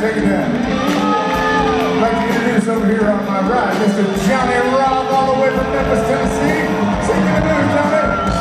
take it down. I'd like to introduce over here on my right, Mr. Johnny Roth, all the way from Memphis, Tennessee. Take it a Johnny.